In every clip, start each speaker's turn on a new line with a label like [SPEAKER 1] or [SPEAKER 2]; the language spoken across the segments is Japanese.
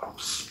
[SPEAKER 1] Mm-hmm.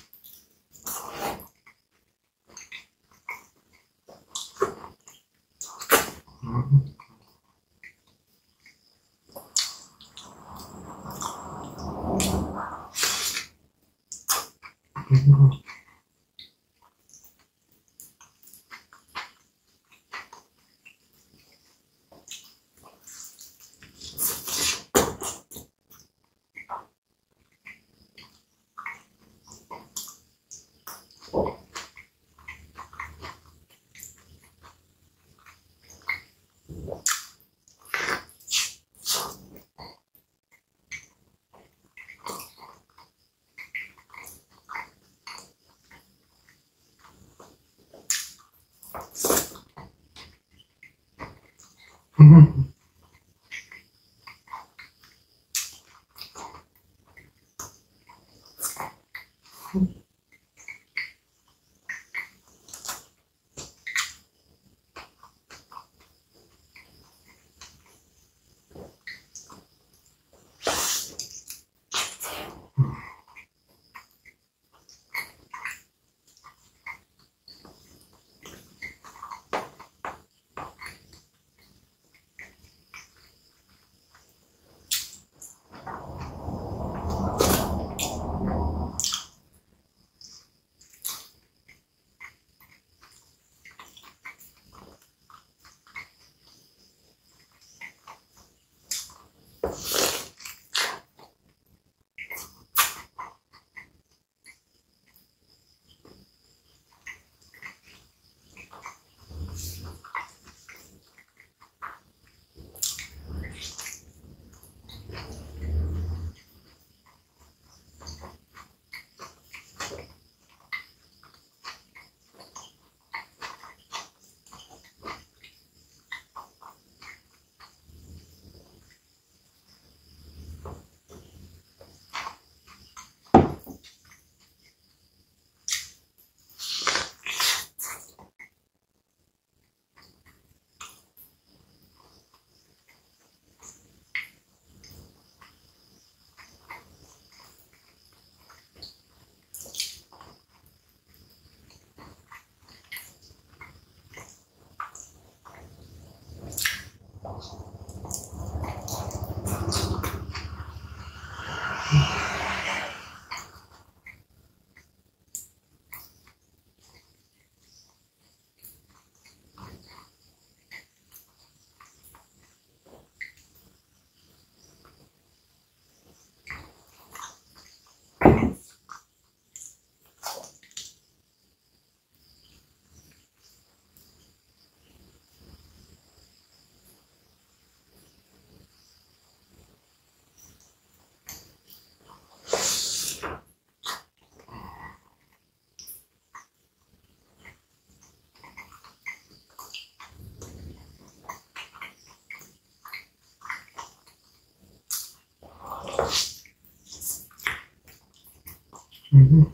[SPEAKER 1] Mm-hmm.
[SPEAKER 2] 음.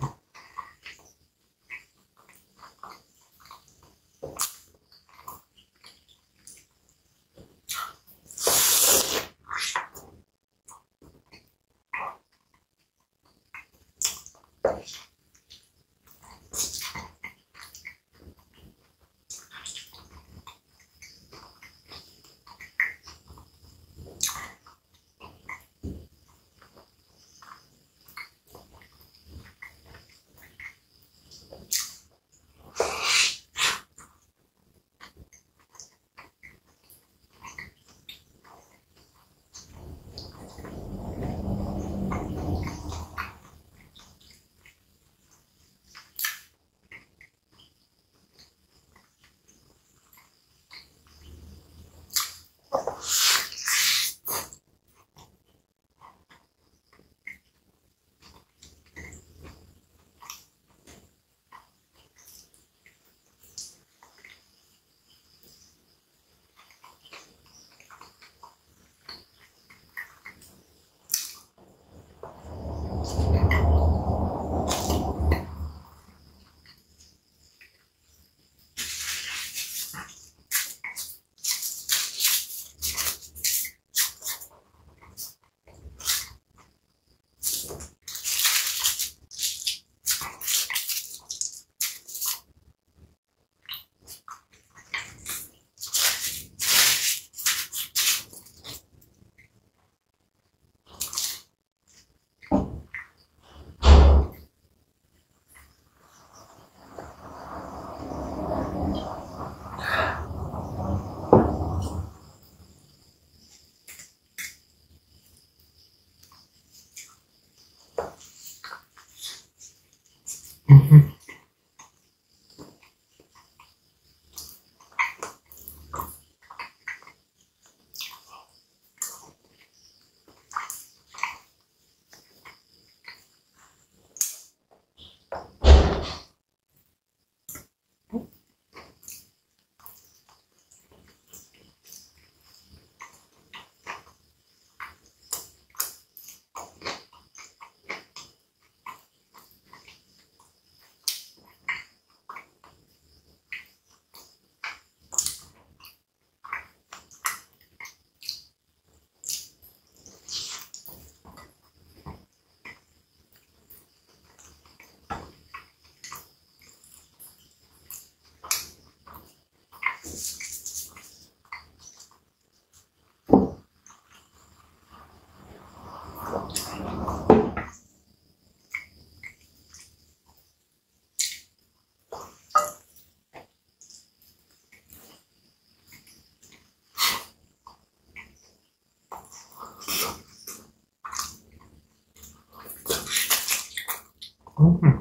[SPEAKER 3] Mm-hmm.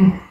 [SPEAKER 4] Mm.